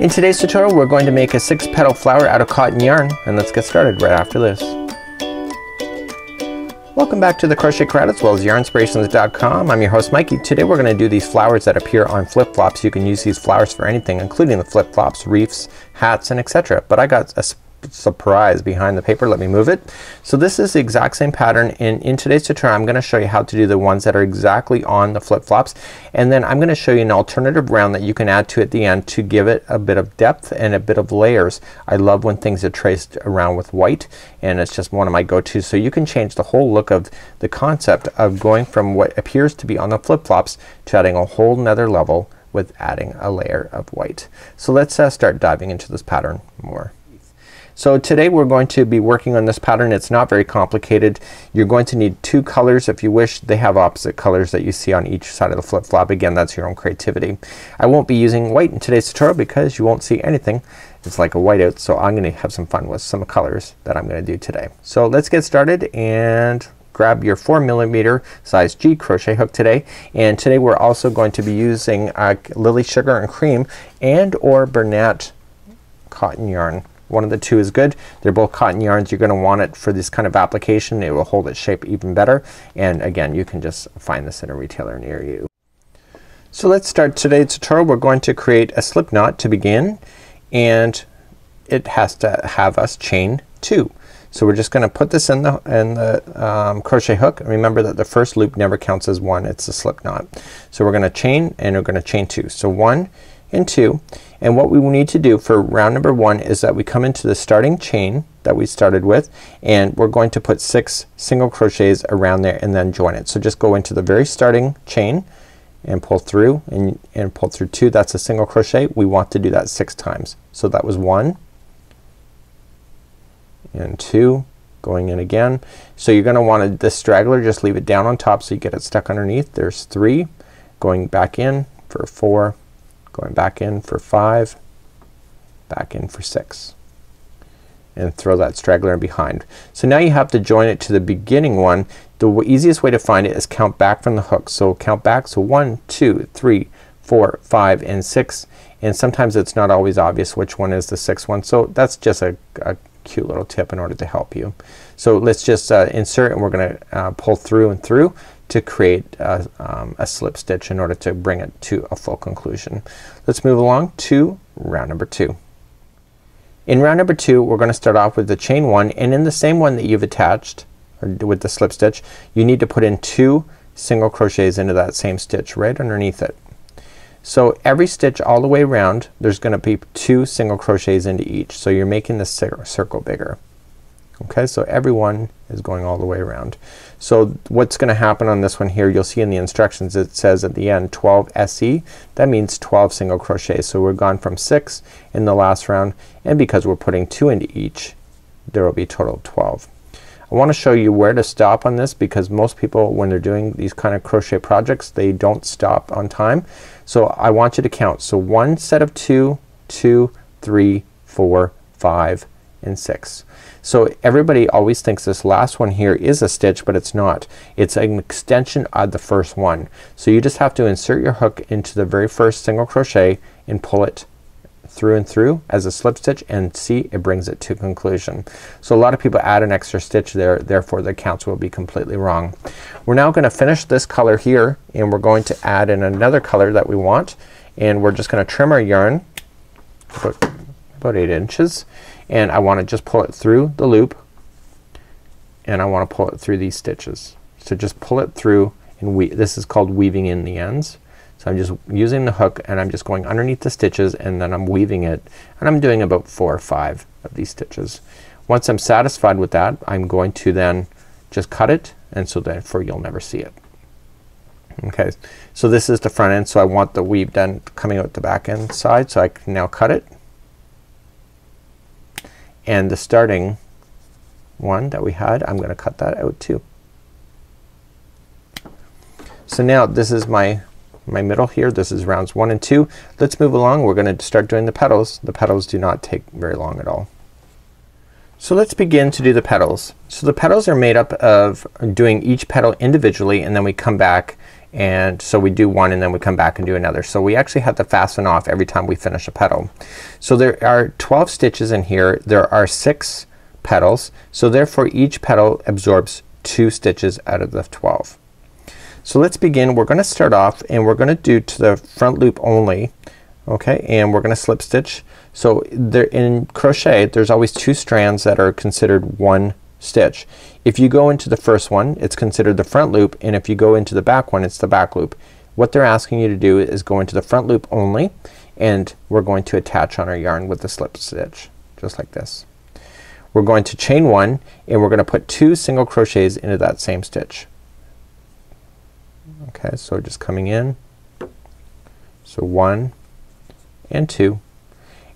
In today's tutorial we're going to make a six petal flower out of cotton yarn and let's get started right after this. Welcome back to the Crochet Crowd as well as yarnspirations.com. I'm your host Mikey. Today we're going to do these flowers that appear on flip-flops. You can use these flowers for anything including the flip-flops, reefs, hats, and etc. But I got a surprise behind the paper. Let me move it. So this is the exact same pattern and in today's tutorial I'm gonna show you how to do the ones that are exactly on the flip-flops and then I'm gonna show you an alternative round that you can add to at the end to give it a bit of depth and a bit of layers. I love when things are traced around with white and it's just one of my go-tos. So you can change the whole look of the concept of going from what appears to be on the flip-flops to adding a whole nother level with adding a layer of white. So let's uh, start diving into this pattern more. So today we're going to be working on this pattern. It's not very complicated. You're going to need two colors if you wish. They have opposite colors that you see on each side of the flip flop. Again that's your own creativity. I won't be using white in today's tutorial because you won't see anything. It's like a whiteout so I'm gonna have some fun with some colors that I'm gonna do today. So let's get started and grab your 4 millimeter size G crochet hook today and today we're also going to be using uh, Lily Sugar'n Cream and or Bernat cotton yarn. One of the two is good. They're both cotton yarns. You're gonna want it for this kind of application. It will hold its shape even better. And again you can just find this in a retailer near you. So let's start today's tutorial. We're going to create a slip knot to begin and it has to have us chain two. So we're just gonna put this in the in the um, crochet hook. Remember that the first loop never counts as one. It's a slip knot. So we're gonna chain and we're gonna chain two. So one and two and what we will need to do for round number one is that we come into the starting chain that we started with and we're going to put six single crochets around there and then join it. So just go into the very starting chain and pull through and, and pull through two. That's a single crochet. We want to do that six times. So that was one and two going in again. So you're gonna want to this straggler just leave it down on top so you get it stuck underneath. There's three going back in for four going back in for five, back in for six and throw that straggler in behind. So now you have to join it to the beginning one. The easiest way to find it is count back from the hook. So count back. So one, two, three, four, five, and six. And sometimes it's not always obvious which one is the sixth one. So that's just a, a cute little tip in order to help you. So let's just uh, insert and we're gonna uh, pull through and through to create a, um, a slip stitch in order to bring it to a full conclusion. Let's move along to round number two. In round number two we're gonna start off with the chain one and in the same one that you've attached or with the slip stitch you need to put in two single crochets into that same stitch right underneath it. So every stitch all the way around there's gonna be two single crochets into each. So you're making the circle bigger. Okay, so everyone is going all the way around. So what's gonna happen on this one here, you'll see in the instructions it says at the end 12 SC. That means 12 single crochets. So we're gone from 6 in the last round and because we're putting 2 into each there will be a total of 12. I want to show you where to stop on this because most people when they're doing these kind of crochet projects they don't stop on time. So I want you to count. So one set of two, two, three, four, five, and 6. So everybody always thinks this last one here is a stitch but it's not. It's an extension of the first one. So you just have to insert your hook into the very first single crochet and pull it through and through as a slip stitch and see it brings it to conclusion. So a lot of people add an extra stitch there therefore the counts will be completely wrong. We're now gonna finish this color here and we're going to add in another color that we want and we're just gonna trim our yarn about, about 8 inches and I want to just pull it through the loop and I want to pull it through these stitches. So just pull it through and we this is called weaving in the ends. So I'm just using the hook and I'm just going underneath the stitches and then I'm weaving it and I'm doing about four or five of these stitches. Once I'm satisfied with that I'm going to then just cut it and so therefore you'll never see it. Okay, so this is the front end so I want the weave done coming out the back end side so I can now cut it and the starting one that we had I'm gonna cut that out too. So now this is my my middle here. This is rounds one and two. Let's move along. We're gonna start doing the petals. The petals do not take very long at all. So let's begin to do the petals. So the petals are made up of doing each petal individually and then we come back and so we do one and then we come back and do another. So we actually have to fasten off every time we finish a petal. So there are 12 stitches in here. There are six petals. So therefore each petal absorbs two stitches out of the 12. So let's begin. We're gonna start off and we're gonna do to the front loop only. Okay, and we're gonna slip stitch. So there in crochet there's always two strands that are considered one stitch. If you go into the first one it's considered the front loop and if you go into the back one it's the back loop. What they're asking you to do is go into the front loop only and we're going to attach on our yarn with the slip stitch just like this. We're going to chain one and we're gonna put two single crochets into that same stitch. Okay, so just coming in. So one and two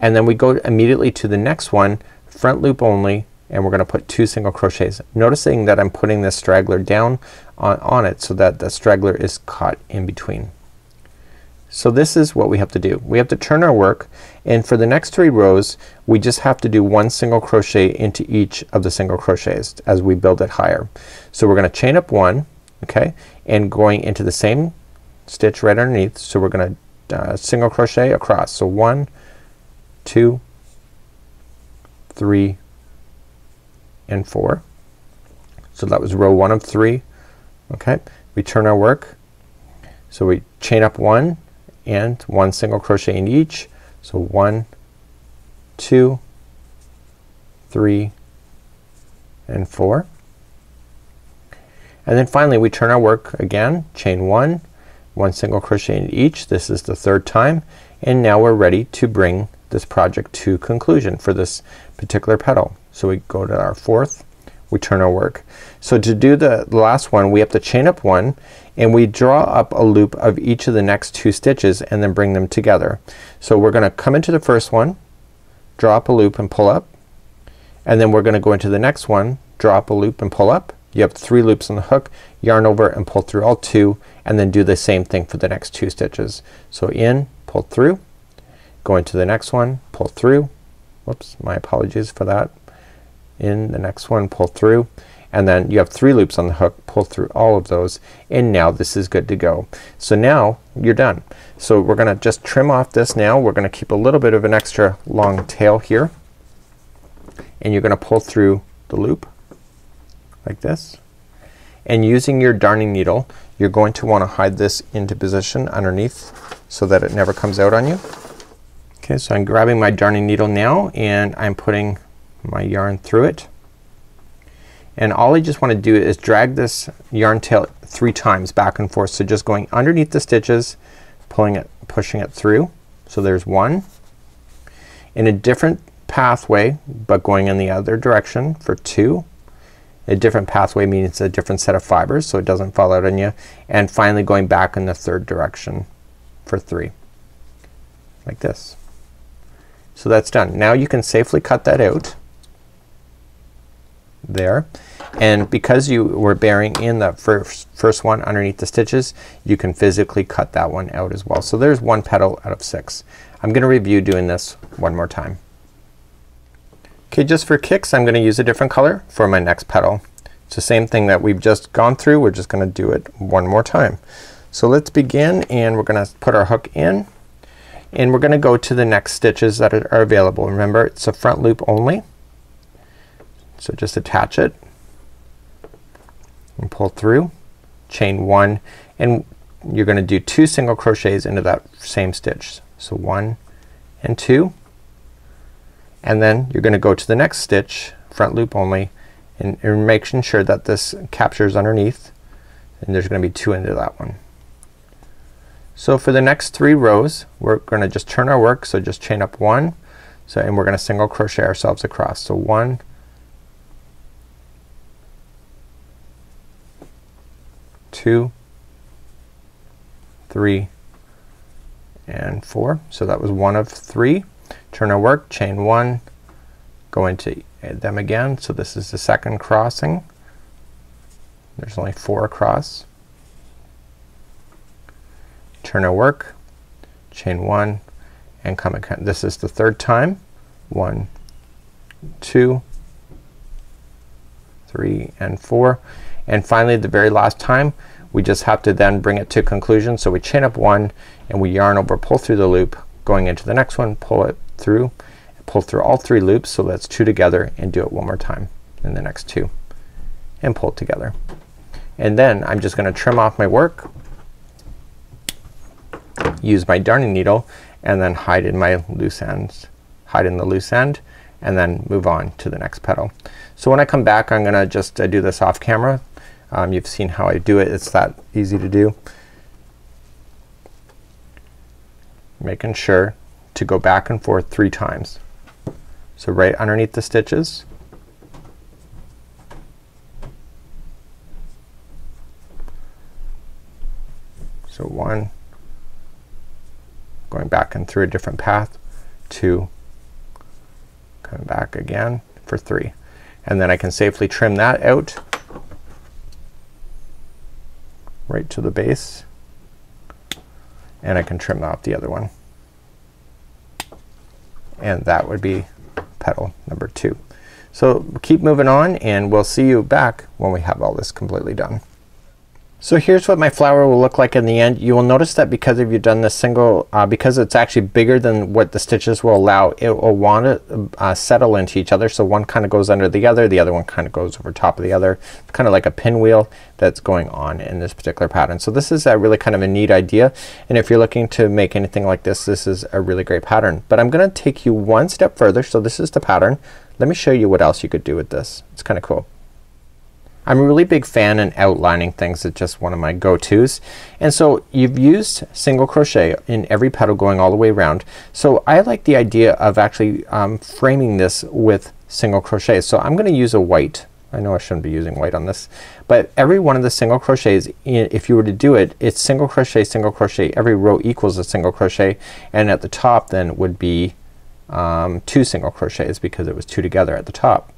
and then we go immediately to the next one front loop only and we're gonna put two single crochets. Noticing that I'm putting this straggler down on, on it so that the straggler is caught in between. So this is what we have to do. We have to turn our work and for the next three rows we just have to do one single crochet into each of the single crochets as we build it higher. So we're gonna chain up one okay and going into the same stitch right underneath. So we're gonna uh, single crochet across. So one, two, three, and four. So that was row one of three. Okay, we turn our work. So we chain up one and one single crochet in each. So one, two, three, and four. And then finally we turn our work again, chain one, one single crochet in each. This is the third time and now we're ready to bring this project to conclusion for this particular petal. So we go to our fourth, we turn our work. So to do the last one we have to chain up one and we draw up a loop of each of the next two stitches and then bring them together. So we're gonna come into the first one, draw up a loop and pull up and then we're gonna go into the next one, draw up a loop and pull up. You have three loops on the hook, yarn over and pull through all two and then do the same thing for the next two stitches. So in, pull through, go into the next one, pull through, whoops my apologies for that, in the next one pull through and then you have three loops on the hook pull through all of those and now this is good to go. So now you're done. So we're gonna just trim off this now. We're gonna keep a little bit of an extra long tail here and you're gonna pull through the loop like this and using your darning needle you're going to want to hide this into position underneath so that it never comes out on you. Okay, so I'm grabbing my darning needle now and I'm putting my yarn through it. And all I just want to do is drag this yarn tail three times back and forth. So just going underneath the stitches, pulling it, pushing it through. So there's one. In a different pathway but going in the other direction for two. A different pathway means a different set of fibers so it doesn't fall out on you. And finally going back in the third direction for three. Like this. So that's done. Now you can safely cut that out there and because you were bearing in the first first one underneath the stitches you can physically cut that one out as well. So there's one petal out of six. I'm gonna review doing this one more time. Okay just for kicks I'm gonna use a different color for my next petal. It's the same thing that we've just gone through. We're just gonna do it one more time. So let's begin and we're gonna put our hook in and we're gonna go to the next stitches that are available. Remember it's a front loop only. So just attach it and pull through, chain one and you're gonna do two single crochets into that same stitch. So one and two and then you're gonna go to the next stitch front loop only and, and making sure that this captures underneath and there's gonna be two into that one. So for the next three rows we're gonna just turn our work so just chain up one so and we're gonna single crochet ourselves across. So one two three and four. So that was one of three. Turn our work, chain one, go into them again. So this is the second crossing. There's only four across turn our work, chain one, and come again. This is the third time. One, two, three, and four. And finally the very last time we just have to then bring it to conclusion. So we chain up one and we yarn over pull through the loop going into the next one pull it through pull through all three loops so that's two together and do it one more time in the next two and pull it together. And then I'm just gonna trim off my work use my darning needle and then hide in my loose ends hide in the loose end and then move on to the next petal. So when I come back I'm gonna just uh, do this off camera. Um, you've seen how I do it. It's that easy to do. Making sure to go back and forth three times. So right underneath the stitches So one, going back and through a different path, two, coming back again for three. And then I can safely trim that out right to the base and I can trim off the other one. And that would be petal number two. So keep moving on and we'll see you back when we have all this completely done. So here's what my flower will look like in the end. You will notice that because if you've done this single, uh, because it's actually bigger than what the stitches will allow, it will want to uh, settle into each other. So one kind of goes under the other, the other one kind of goes over top of the other. Kind of like a pinwheel that's going on in this particular pattern. So this is a really kind of a neat idea and if you're looking to make anything like this, this is a really great pattern. But I'm gonna take you one step further. So this is the pattern. Let me show you what else you could do with this. It's kind of cool. I'm a really big fan in outlining things. It's just one of my go-tos. And so you've used single crochet in every petal going all the way around. So I like the idea of actually um, framing this with single crochet. So I'm gonna use a white. I know I shouldn't be using white on this. But every one of the single crochets if you were to do it it's single crochet single crochet. Every row equals a single crochet and at the top then would be um, two single crochets because it was two together at the top.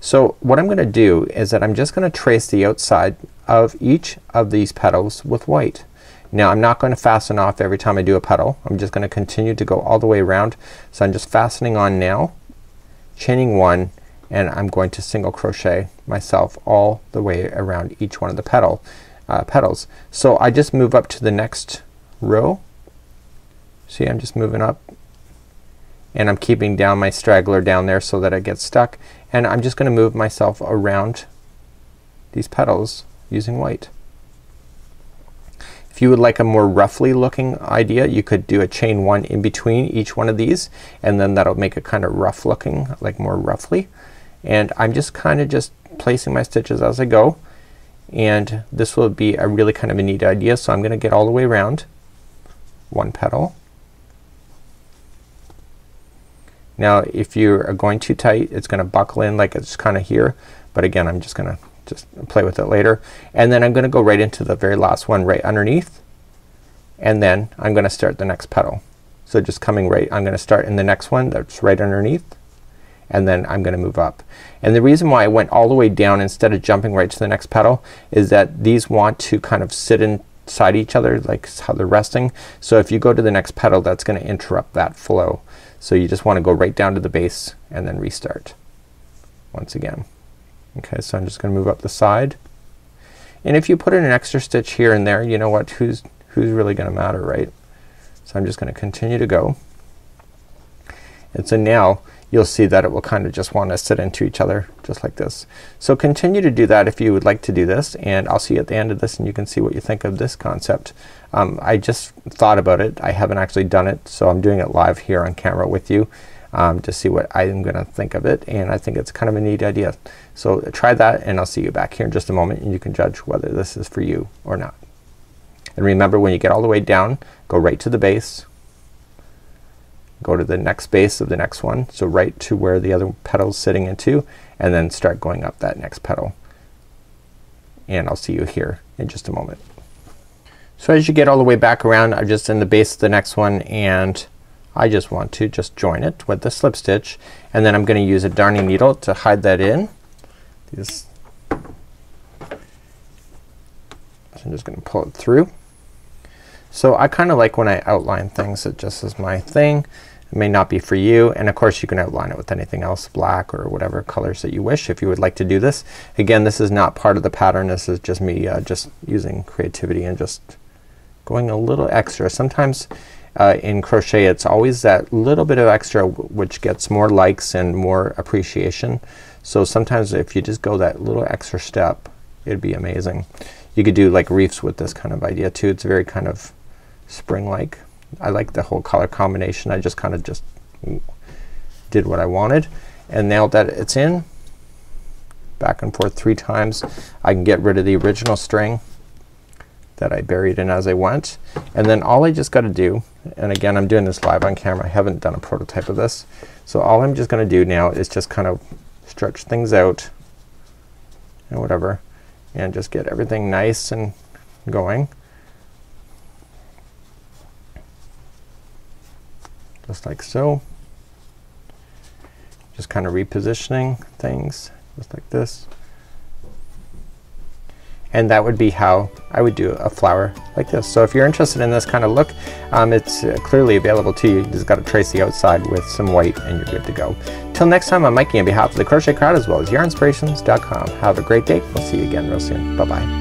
So what I'm gonna do is that I'm just gonna trace the outside of each of these petals with white. Now I'm not going to fasten off every time I do a petal. I'm just gonna continue to go all the way around. So I'm just fastening on now, chaining one, and I'm going to single crochet myself all the way around each one of the petal uh, petals. So I just move up to the next row. See I'm just moving up and I'm keeping down my straggler down there so that it gets stuck and I'm just gonna move myself around these petals using white. If you would like a more roughly looking idea you could do a chain one in between each one of these and then that'll make it kind of rough looking like more roughly and I'm just kind of just placing my stitches as I go and this will be a really kind of a neat idea. So I'm gonna get all the way around one petal Now if you are going too tight it's gonna buckle in like it's kinda here but again I'm just gonna just play with it later. And then I'm gonna go right into the very last one right underneath and then I'm gonna start the next petal. So just coming right I'm gonna start in the next one that's right underneath and then I'm gonna move up. And the reason why I went all the way down instead of jumping right to the next petal is that these want to kind of sit inside each other like how they're resting. So if you go to the next petal that's gonna interrupt that flow. So you just want to go right down to the base and then restart once again. Okay, so I'm just gonna move up the side. And if you put in an extra stitch here and there, you know what, who's who's really gonna matter, right? So I'm just gonna continue to go. And so now you'll see that it will kind of just want to sit into each other just like this. So continue to do that if you would like to do this and I'll see you at the end of this and you can see what you think of this concept. Um, I just thought about it. I haven't actually done it so I'm doing it live here on camera with you um, to see what I'm gonna think of it and I think it's kind of a neat idea. So try that and I'll see you back here in just a moment and you can judge whether this is for you or not. And remember when you get all the way down go right to the base go to the next base of the next one. So right to where the other petal is sitting into and then start going up that next petal. And I'll see you here in just a moment. So as you get all the way back around I'm just in the base of the next one and I just want to just join it with the slip stitch and then I'm gonna use a darning needle to hide that in. So I'm just gonna pull it through. So I kinda like when I outline things it just is my thing. it may not be for you and of course you can outline it with anything else black or whatever colors that you wish if you would like to do this. Again this is not part of the pattern this is just me uh, just using creativity and just going a little extra. Sometimes uh, in crochet it's always that little bit of extra which gets more likes and more appreciation. So sometimes if you just go that little extra step it'd be amazing. You could do like reefs with this kind of idea too. It's very kind of spring-like. I like the whole color combination. I just kind of just did what I wanted and now that it's in. Back and forth three times. I can get rid of the original string that I buried in as I went. And then all I just gotta do and again I'm doing this live on camera. I haven't done a prototype of this. So all I'm just gonna do now is just kind of stretch things out and whatever and just get everything nice and going just like so. Just kind of repositioning things just like this. And that would be how I would do a flower like this. So if you're interested in this kind of look, um, it's uh, clearly available to you. You just got to trace the outside with some white and you're good to go. Till next time, I'm Mikey on behalf of the Crochet Crowd as well as yarnspirations.com. Have a great day. We'll see you again real soon. Bye bye.